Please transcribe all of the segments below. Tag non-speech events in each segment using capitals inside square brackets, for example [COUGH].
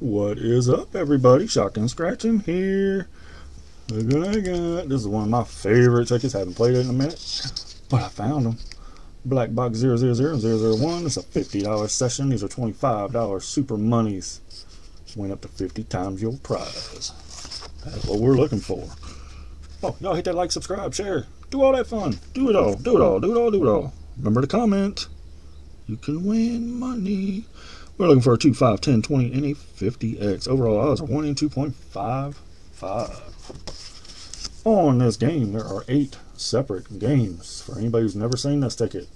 What is up, everybody? Shockin Scratchin here. Look what I got. This is one of my favorite tickets. Haven't played it in a minute, but I found them. Black Box 000001. It's a $50 session. These are $25 super monies. Went up to 50 times your prize. That's what we're looking for. Oh, y'all hit that like, subscribe, share. Do all that fun. Do it all. Do it all. Do it all. Do it all. Remember to comment. You can win money. We're looking for a 2, 5, 10, 20, and a 50x. Overall odds are 1 in 2.55. On this game, there are 8 separate games. For anybody who's never seen this ticket,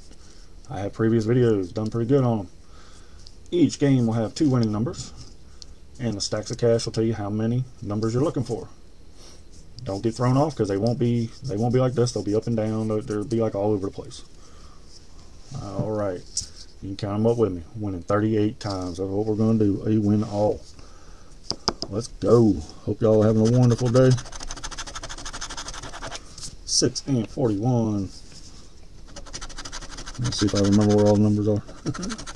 I have previous videos done pretty good on them. Each game will have two winning numbers, and the stacks of cash will tell you how many numbers you're looking for. Don't get thrown off because they won't be they won't be like this. They'll be up and down. They'll, they'll be like all over the place. All right. You can count them up with me. Winning 38 times. That's what we're going to do. A win all. Let's go. Hope y'all are having a wonderful day. 6 and 41. Let's see if I remember where all the numbers are. [LAUGHS]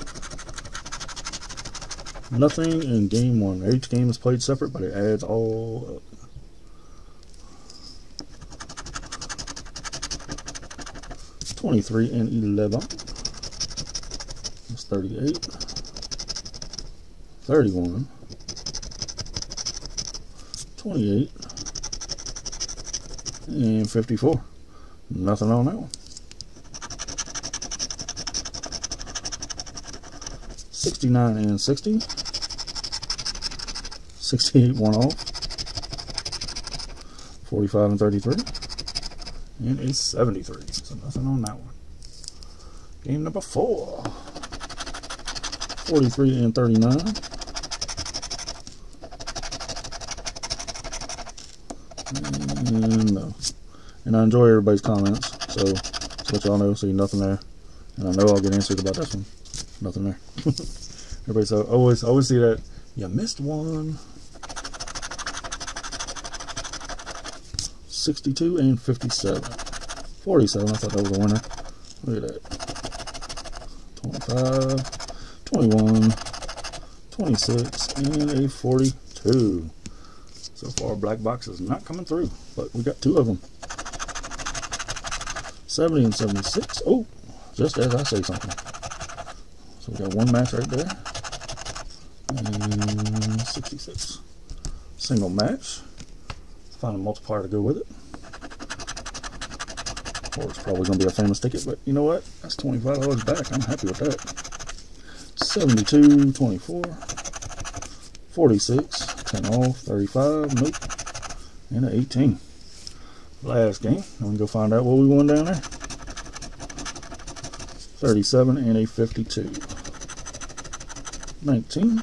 Nothing in game one. Each game is played separate, but it adds all up. Twenty-three and eleven. 38, 31, 28, and 54. Nothing on that one. 69 and 60. 68 one off. 45 and 33. And a 73. So nothing on that one. Game number four. 43 and 39. And no. And I enjoy everybody's comments, so just let y'all know, see nothing there. And I know I'll get answers about this one. Nothing there. [LAUGHS] Everybody so always always see that you missed one. 62 and 57. 47, I thought that was a winner. Look at that. 25. 21, 26, and a 42. So far, black box is not coming through, but we got two of them. 70 and 76. Oh, just as I say something. So we got one match right there. And 66. Single match. Find a multiplier to go with it. Or it's probably going to be a famous ticket, but you know what? That's $25 back. I'm happy with that. 72, 24, 46, 10 off, 35, nope, and an 18. Last game, and we go find out what we won down there. 37 and a 52. 19,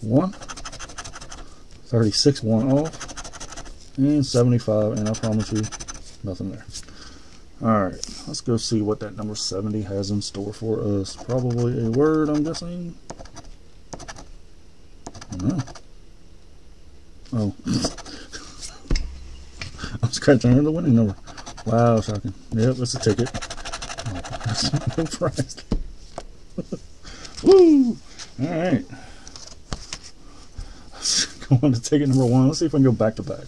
1, 36, 1 off, and 75, and I promise you, nothing there. Alright, let's go see what that number 70 has in store for us. Probably a word, I'm guessing. Oh. [LAUGHS] I'm scratching under the winning number. Wow, shocking. Yep, that's a ticket. Oh, that's [LAUGHS] no prize. [LAUGHS] Woo! Alright. Let's go on to ticket number one. Let's see if I can go back to back.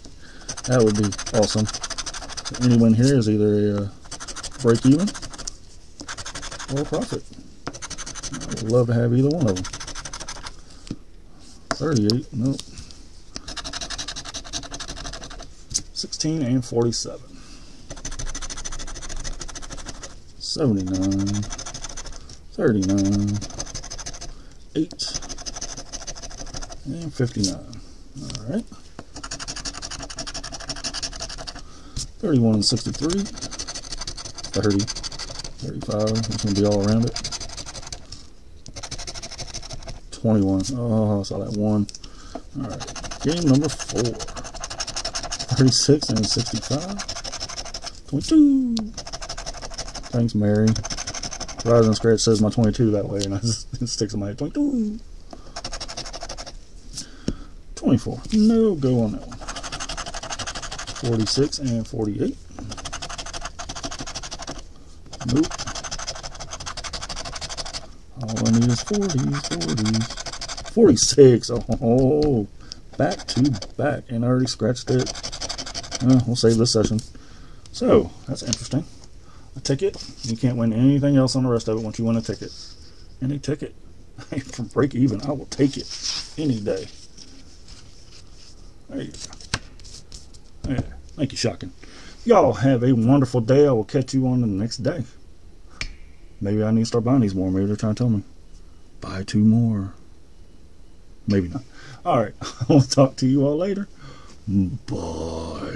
That would be awesome. Anyone here is either a uh, break even or profit. I would love to have either one of them. 38, nope. 16 and 47. 79, 39, 8, and 59. All right. 31 and 63. 30, 35. It's going to be all around it. 21. Oh, I saw that one. All right. Game number four. 36 and 65. 22. Thanks, Mary. Rising Scratch says my 22 that way, and I [LAUGHS] just sticks in my head. 22. 24. No go on that one. 46 and 48. Nope. All I need is 40s, 40s. 46. Oh, back to back. And I already scratched it. Uh, we'll save this session. So, that's interesting. A ticket. You can't win anything else on the rest of it once you win a ticket. Any ticket. [LAUGHS] From break even, I will take it any day. There you go. Yeah. Thank you, Shocking. Y'all have a wonderful day. I will catch you on the next day. Maybe I need to start buying these more. Maybe they're trying to tell me. Buy two more. Maybe not. All right. [LAUGHS] I'll talk to you all later. Bye.